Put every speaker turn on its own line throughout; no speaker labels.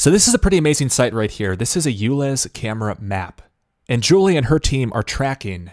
So this is a pretty amazing site right here. This is a ULEZ camera map. And Julie and her team are tracking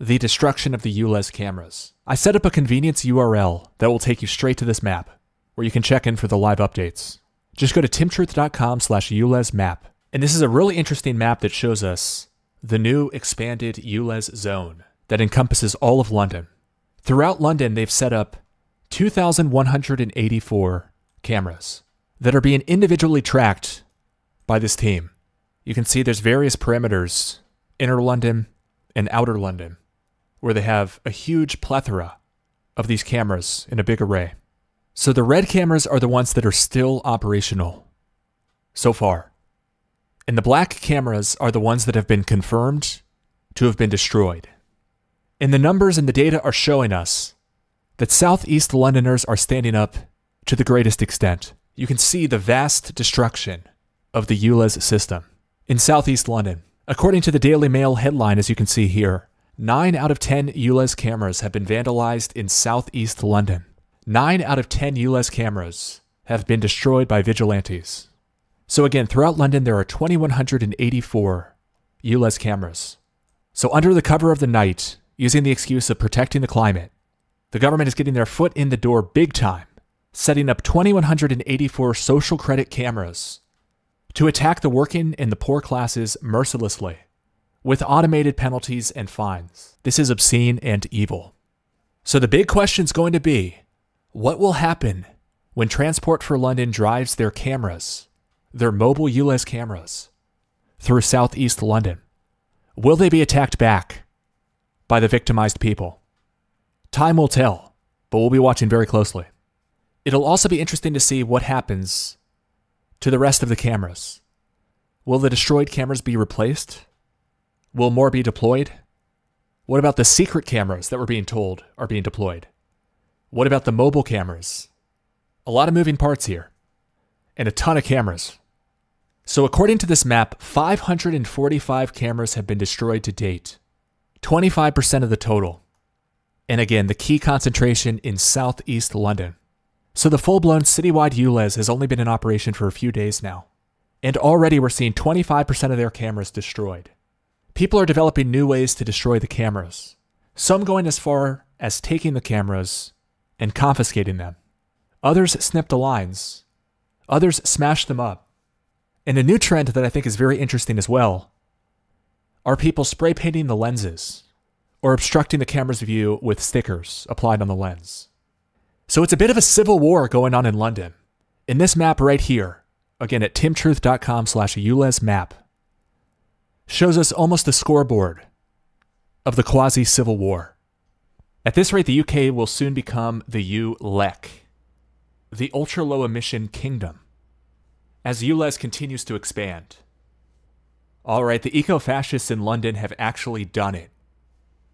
the destruction of the ULEZ cameras. I set up a convenience URL that will take you straight to this map, where you can check in for the live updates. Just go to timtruth.com slash map. And this is a really interesting map that shows us the new expanded ULEZ zone that encompasses all of London. Throughout London, they've set up 2,184 cameras that are being individually tracked by this team. You can see there's various perimeters, inner London and outer London, where they have a huge plethora of these cameras in a big array. So the red cameras are the ones that are still operational so far. And the black cameras are the ones that have been confirmed to have been destroyed. And the numbers and the data are showing us that Southeast Londoners are standing up to the greatest extent. You can see the vast destruction of the ULEZ system in Southeast London. According to the Daily Mail headline, as you can see here, 9 out of 10 ULEZ cameras have been vandalized in Southeast London. 9 out of 10 ULEZ cameras have been destroyed by vigilantes. So again, throughout London, there are 2,184 ULEZ cameras. So under the cover of the night, using the excuse of protecting the climate, the government is getting their foot in the door big time, setting up 2,184 social credit cameras to attack the working and the poor classes mercilessly with automated penalties and fines. This is obscene and evil. So the big question is going to be what will happen when Transport for London drives their cameras, their mobile ULEZ cameras, through southeast London? Will they be attacked back by the victimized people? Time will tell, but we'll be watching very closely. It'll also be interesting to see what happens to the rest of the cameras. Will the destroyed cameras be replaced? Will more be deployed? What about the secret cameras that we're being told are being deployed? What about the mobile cameras? A lot of moving parts here, and a ton of cameras. So, according to this map, 545 cameras have been destroyed to date, 25% of the total. And again, the key concentration in southeast London. So, the full blown citywide ULEZ has only been in operation for a few days now. And already we're seeing 25% of their cameras destroyed. People are developing new ways to destroy the cameras, some going as far as taking the cameras and confiscating them. Others snip the lines, others smash them up. And a new trend that I think is very interesting as well are people spray painting the lenses or obstructing the camera's view with stickers applied on the lens. So it's a bit of a civil war going on in London. In this map right here, again at timtruth.com slash ULEZ map, shows us almost a scoreboard of the quasi civil war. At this rate, the UK will soon become the ULEC, the ultra low emission kingdom, as ULEZ continues to expand. All right, the eco fascists in London have actually done it.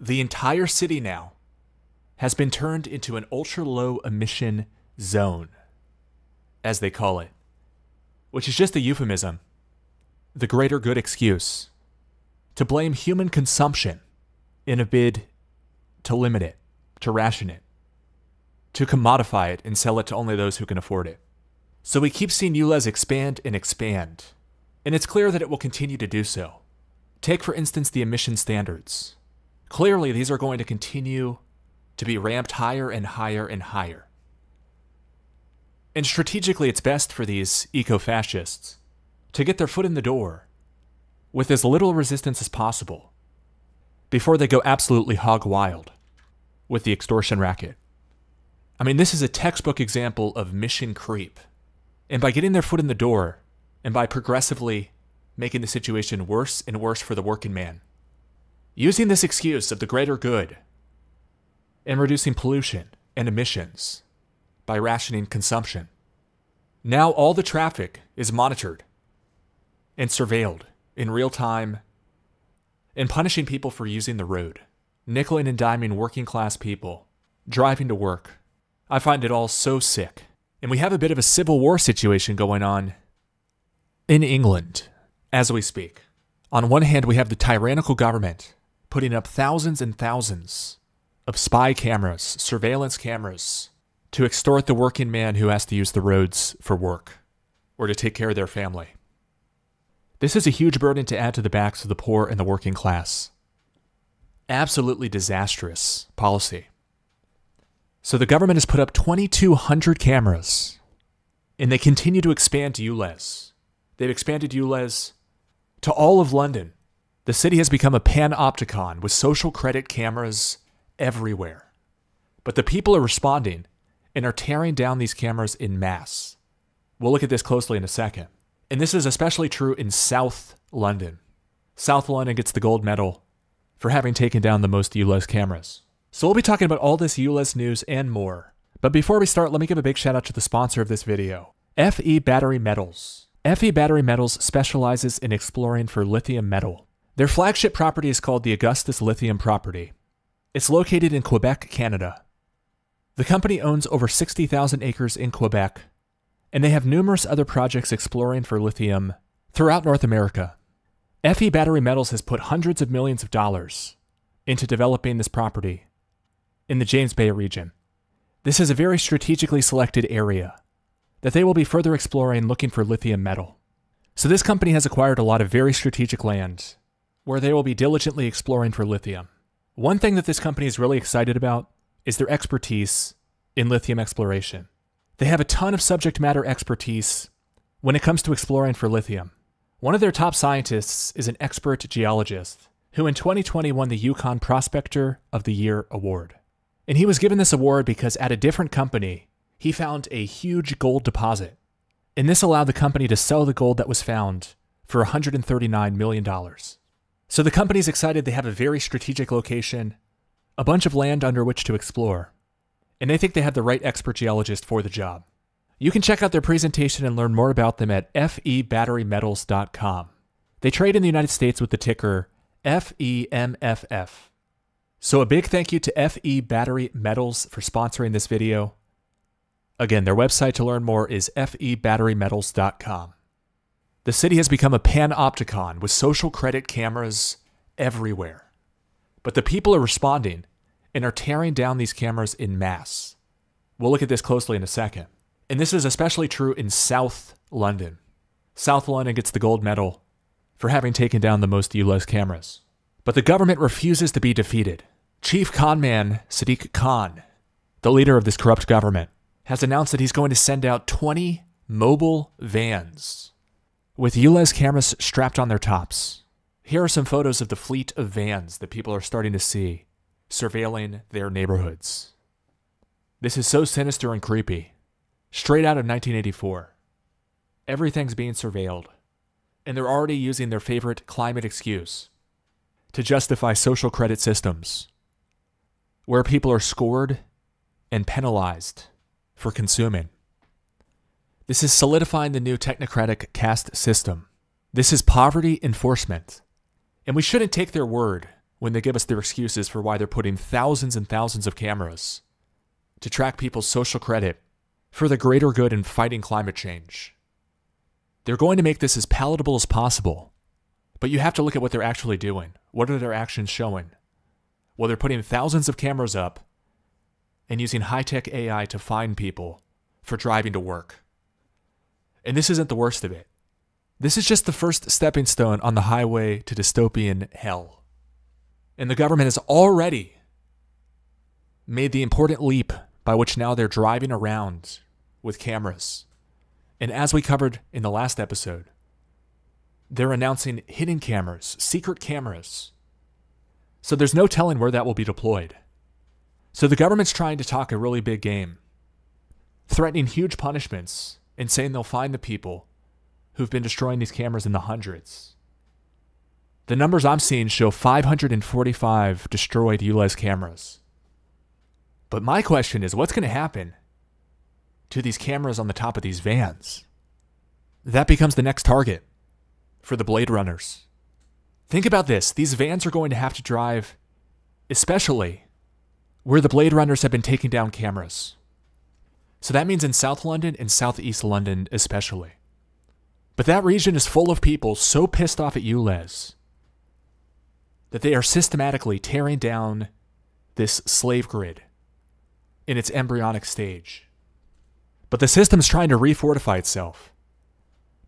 The entire city now has been turned into an ultra low emission zone, as they call it, which is just a euphemism, the greater good excuse to blame human consumption in a bid to limit it, to ration it, to commodify it and sell it to only those who can afford it. So we keep seeing ULEZ expand and expand, and it's clear that it will continue to do so. Take, for instance, the emission standards. Clearly, these are going to continue to be ramped higher and higher and higher. And strategically, it's best for these eco fascists to get their foot in the door with as little resistance as possible before they go absolutely hog wild with the extortion racket. I mean, this is a textbook example of mission creep. And by getting their foot in the door, and by progressively making the situation worse and worse for the working man, using this excuse of the greater good, and reducing pollution and emissions by rationing consumption, now all the traffic is monitored and surveilled in real time and punishing people for using the road, nickeling and diming working class people, driving to work. I find it all so sick. And we have a bit of a civil war situation going on in England as we speak. On one hand, we have the tyrannical government putting up thousands and thousands of spy cameras, surveillance cameras, to extort the working man who has to use the roads for work or to take care of their family. This is a huge burden to add to the backs of the poor and the working class. Absolutely disastrous policy. So the government has put up 2,200 cameras, and they continue to expand to ULEZ. They've expanded ULEZ to all of London. The city has become a panopticon with social credit cameras everywhere. But the people are responding and are tearing down these cameras in mass. We'll look at this closely in a second. And this is especially true in South London. South London gets the gold medal for having taken down the most ULEZ cameras. So we'll be talking about all this ULEZ news and more. But before we start, let me give a big shout out to the sponsor of this video, FE Battery Metals. FE Battery Metals specializes in exploring for lithium metal. Their flagship property is called the Augustus Lithium Property. It's located in Quebec, Canada. The company owns over 60,000 acres in Quebec, and they have numerous other projects exploring for lithium throughout North America. FE Battery Metals has put hundreds of millions of dollars into developing this property in the James Bay region. This is a very strategically selected area that they will be further exploring looking for lithium metal. So, this company has acquired a lot of very strategic land where they will be diligently exploring for lithium. One thing that this company is really excited about is their expertise in lithium exploration. They have a ton of subject matter expertise when it comes to exploring for lithium. One of their top scientists is an expert geologist who in 2020 won the Yukon Prospector of the Year award. And he was given this award because at a different company, he found a huge gold deposit. And this allowed the company to sell the gold that was found for $139 million. So the company's excited they have a very strategic location, a bunch of land under which to explore, and they think they have the right expert geologist for the job. You can check out their presentation and learn more about them at febatterymetals.com. They trade in the United States with the ticker FEMFF. So a big thank you to FE Battery Metals for sponsoring this video. Again, their website to learn more is febatterymetals.com. The city has become a panopticon with social credit cameras everywhere. But the people are responding and are tearing down these cameras in mass. We'll look at this closely in a second. And this is especially true in South London. South London gets the gold medal for having taken down the most ULEZ cameras. But the government refuses to be defeated. Chief conman Sadiq Khan, the leader of this corrupt government, has announced that he's going to send out 20 mobile vans with ULEZ cameras strapped on their tops. Here are some photos of the fleet of vans that people are starting to see surveilling their neighborhoods. This is so sinister and creepy. Straight out of 1984. Everything's being surveilled, and they're already using their favorite climate excuse to justify social credit systems where people are scored and penalized for consuming. This is solidifying the new technocratic caste system. This is poverty enforcement. And we shouldn't take their word when they give us their excuses for why they're putting thousands and thousands of cameras to track people's social credit for the greater good in fighting climate change. They're going to make this as palatable as possible, but you have to look at what they're actually doing. What are their actions showing? Well, they're putting thousands of cameras up and using high tech AI to find people for driving to work. And this isn't the worst of it. This is just the first stepping stone on the highway to dystopian hell. And the government has already made the important leap by which now they're driving around with cameras. And as we covered in the last episode, they're announcing hidden cameras, secret cameras. So there's no telling where that will be deployed. So the government's trying to talk a really big game, threatening huge punishments and saying they'll find the people who've been destroying these cameras in the hundreds. The numbers I'm seeing show 545 destroyed ULEZ cameras. But my question is what's going to happen to these cameras on the top of these vans? That becomes the next target for the Blade Runners. Think about this these vans are going to have to drive, especially where the Blade Runners have been taking down cameras. So that means in South London and Southeast London, especially. But that region is full of people so pissed off at ULEZ that they are systematically tearing down this slave grid in its embryonic stage. But the system is trying to refortify itself.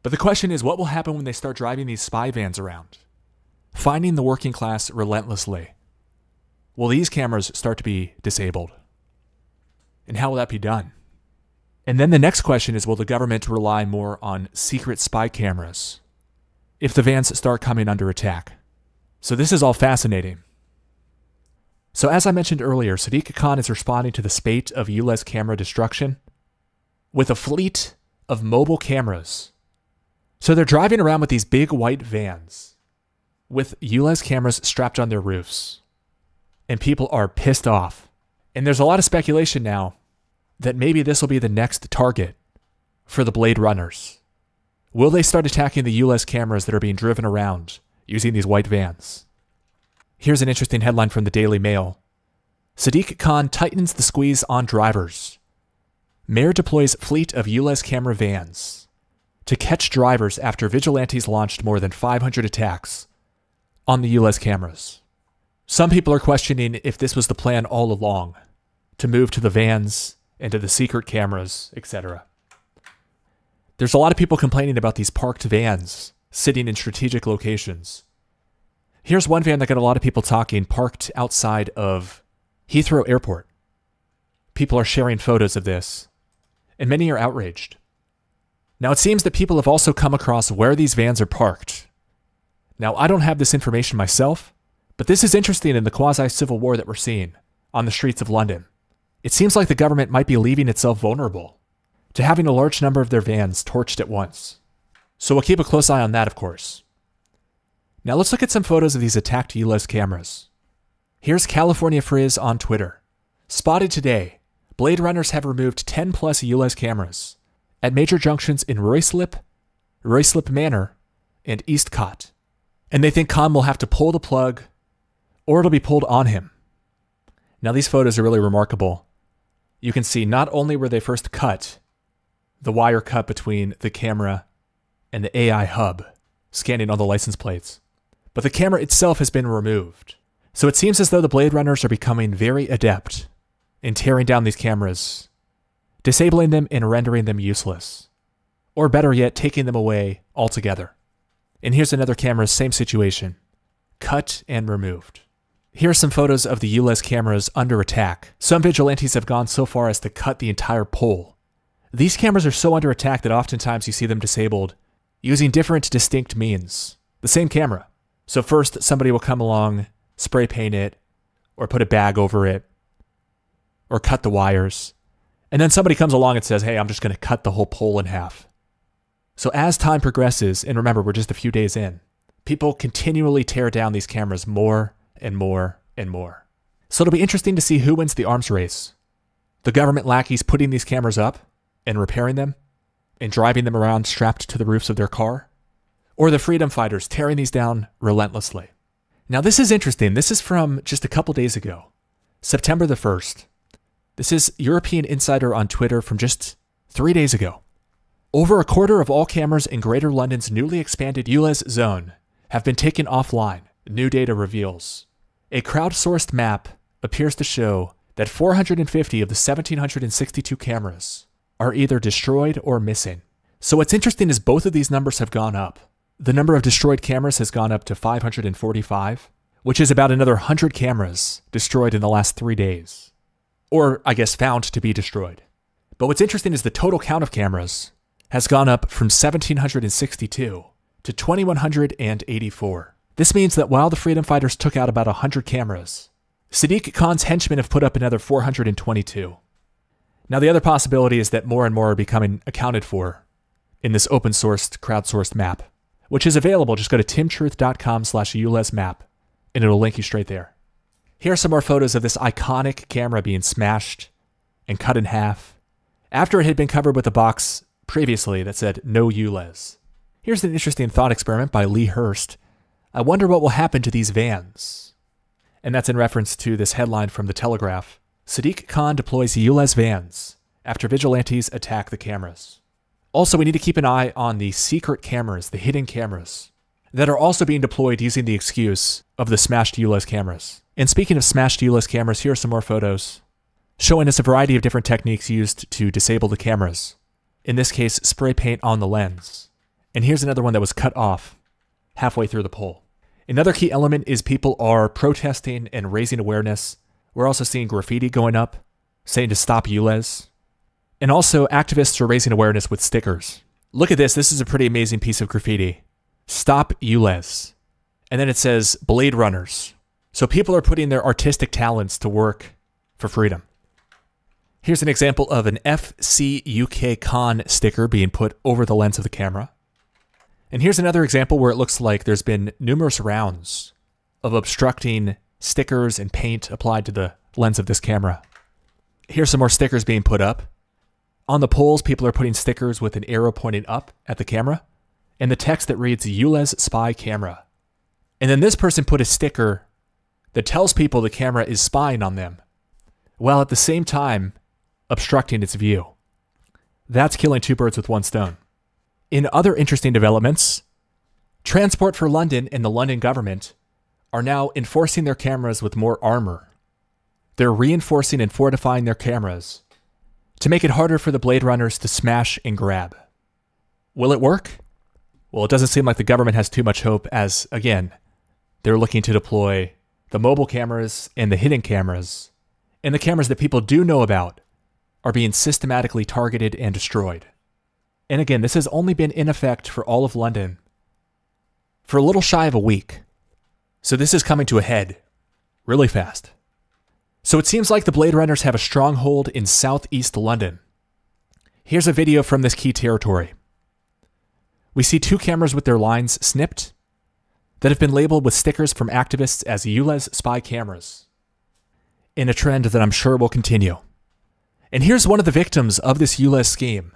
But the question is what will happen when they start driving these spy vans around? Finding the working class relentlessly. Will these cameras start to be disabled? And how will that be done? And then the next question is will the government rely more on secret spy cameras if the vans start coming under attack? So this is all fascinating. So as I mentioned earlier, Sadiq Khan is responding to the spate of ULEZ camera destruction with a fleet of mobile cameras. So they're driving around with these big white vans with ULEZ cameras strapped on their roofs. And people are pissed off. And there's a lot of speculation now that maybe this will be the next target for the Blade Runners. Will they start attacking the ULEZ cameras that are being driven around using these white vans? Here's an interesting headline from the Daily Mail Sadiq Khan tightens the squeeze on drivers. Mayor deploys fleet of ULEZ camera vans to catch drivers after vigilantes launched more than 500 attacks on the ULEZ cameras. Some people are questioning if this was the plan all along to move to the vans and to the secret cameras, etc. There's a lot of people complaining about these parked vans sitting in strategic locations. Here's one van that got a lot of people talking, parked outside of Heathrow Airport. People are sharing photos of this, and many are outraged. Now, it seems that people have also come across where these vans are parked. Now, I don't have this information myself, but this is interesting in the quasi civil war that we're seeing on the streets of London. It seems like the government might be leaving itself vulnerable to having a large number of their vans torched at once. So we'll keep a close eye on that, of course. Now let's look at some photos of these attacked ULEZ cameras. Here's California Frizz on Twitter. Spotted today, Blade Runners have removed 10 plus ULEZ cameras at major junctions in Ruislip, Ruislip Manor, and Eastcote. And they think Khan will have to pull the plug or it'll be pulled on him. Now, these photos are really remarkable. You can see not only were they first cut, the wire cut between the camera and the AI hub, scanning all the license plates, but the camera itself has been removed. So it seems as though the Blade Runners are becoming very adept in tearing down these cameras, disabling them and rendering them useless. Or better yet, taking them away altogether. And here's another camera, same situation. Cut and removed. Here are some photos of the ULEZ cameras under attack. Some vigilantes have gone so far as to cut the entire pole. These cameras are so under attack that oftentimes you see them disabled using different distinct means. The same camera. So first somebody will come along, spray paint it, or put a bag over it, or cut the wires. And then somebody comes along and says, hey, I'm just going to cut the whole pole in half. So as time progresses, and remember, we're just a few days in, people continually tear down these cameras more and more and more. So it'll be interesting to see who wins the arms race. The government lackeys putting these cameras up and repairing them and driving them around strapped to the roofs of their car, or the freedom fighters tearing these down relentlessly. Now, this is interesting. This is from just a couple days ago, September the 1st. This is European Insider on Twitter from just three days ago. Over a quarter of all cameras in Greater London's newly expanded ULEZ zone have been taken offline, new data reveals. A crowdsourced map appears to show that 450 of the 1,762 cameras are either destroyed or missing. So what's interesting is both of these numbers have gone up. The number of destroyed cameras has gone up to 545, which is about another 100 cameras destroyed in the last three days. Or, I guess, found to be destroyed. But what's interesting is the total count of cameras has gone up from 1,762 to 2,184. This means that while the freedom fighters took out about 100 cameras, Sadiq Khan's henchmen have put up another 422. Now, the other possibility is that more and more are becoming accounted for in this open sourced, crowdsourced map, which is available. Just go to timtruth.com slash map, and it'll link you straight there. Here are some more photos of this iconic camera being smashed and cut in half after it had been covered with a box previously that said no ULEZ. Here's an interesting thought experiment by Lee Hurst I wonder what will happen to these vans. And that's in reference to this headline from The Telegraph Sadiq Khan deploys ULEZ vans after vigilantes attack the cameras. Also, we need to keep an eye on the secret cameras, the hidden cameras, that are also being deployed using the excuse of the smashed ULEZ cameras. And speaking of smashed ULEZ cameras, here are some more photos showing us a variety of different techniques used to disable the cameras. In this case, spray paint on the lens. And here's another one that was cut off halfway through the pole. Another key element is people are protesting and raising awareness. We're also seeing graffiti going up saying to stop ULEZ. And also, activists are raising awareness with stickers. Look at this. This is a pretty amazing piece of graffiti. Stop ULEZ. And then it says Blade Runners. So people are putting their artistic talents to work for freedom. Here's an example of an FC UK Con sticker being put over the lens of the camera. And here's another example where it looks like there's been numerous rounds of obstructing stickers and paint applied to the lens of this camera. Here's some more stickers being put up. On the poles, people are putting stickers with an arrow pointing up at the camera and the text that reads ULEZ spy camera. And then this person put a sticker that tells people the camera is spying on them, while at the same time obstructing its view. That's killing two birds with one stone. In other interesting developments, Transport for London and the London government are now enforcing their cameras with more armor. They're reinforcing and fortifying their cameras to make it harder for the Blade Runners to smash and grab. Will it work? Well, it doesn't seem like the government has too much hope, as, again, they're looking to deploy the mobile cameras and the hidden cameras, and the cameras that people do know about are being systematically targeted and destroyed. And again, this has only been in effect for all of London for a little shy of a week. So this is coming to a head really fast. So it seems like the Blade Runners have a stronghold in southeast London. Here's a video from this key territory. We see two cameras with their lines snipped that have been labeled with stickers from activists as ULEZ spy cameras, in a trend that I'm sure will continue. And here's one of the victims of this ULEZ scheme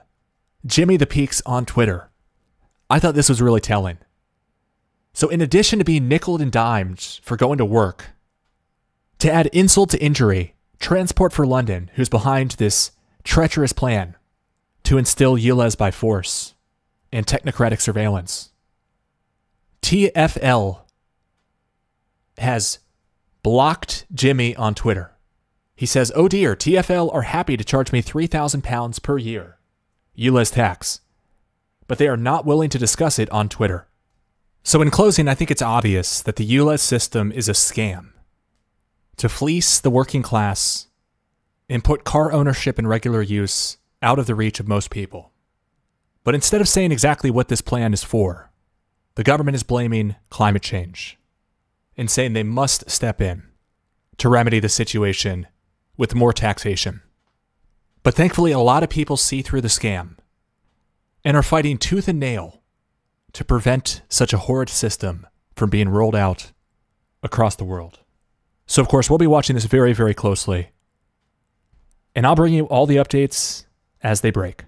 Jimmy the Peaks on Twitter. I thought this was really telling. So, in addition to being nickeled and dimed for going to work, to add insult to injury, Transport for London, who's behind this treacherous plan to instill ULEZ by force and technocratic surveillance. TFL has blocked Jimmy on Twitter. He says, Oh dear, TFL are happy to charge me £3,000 per year, ULEZ tax, but they are not willing to discuss it on Twitter. So, in closing, I think it's obvious that the ULEZ system is a scam to fleece the working class and put car ownership and regular use out of the reach of most people. But instead of saying exactly what this plan is for, the government is blaming climate change and saying they must step in to remedy the situation with more taxation. But thankfully, a lot of people see through the scam and are fighting tooth and nail to prevent such a horrid system from being rolled out across the world. So, of course, we'll be watching this very, very closely. And I'll bring you all the updates as they break.